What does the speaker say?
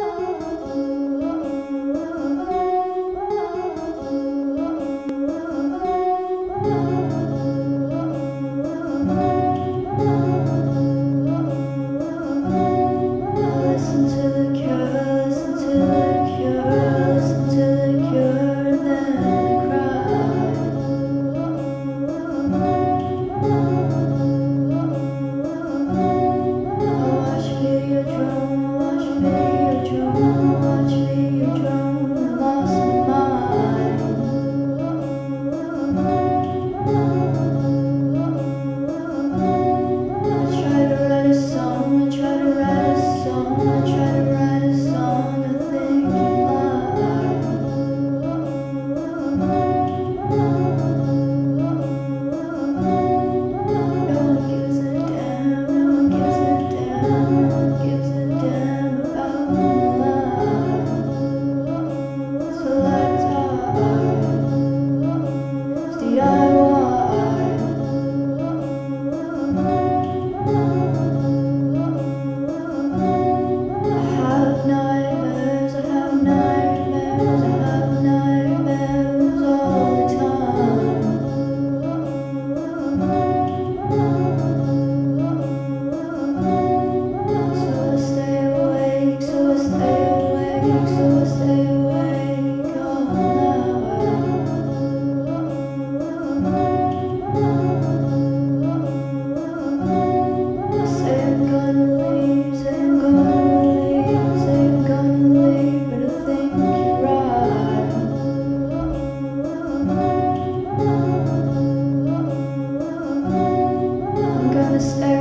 Oh this earth.